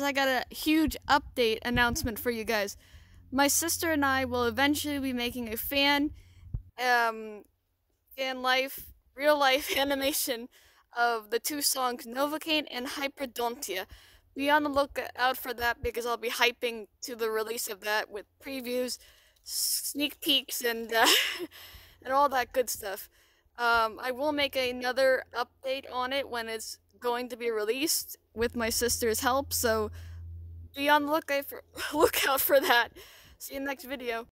I got a huge update announcement for you guys. My sister and I will eventually be making a fan, um, fan life, real life animation of the two songs Novocaine and Hyperdontia. Be on the lookout for that because I'll be hyping to the release of that with previews, sneak peeks, and uh, and all that good stuff. Um, I will make another update on it when it's going to be released with my sister's help, so be on the lookout for, lookout for that. See you next video.